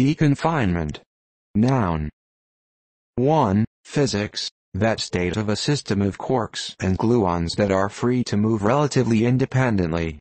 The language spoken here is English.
Deconfinement. Noun. 1. Physics, that state of a system of quarks and gluons that are free to move relatively independently.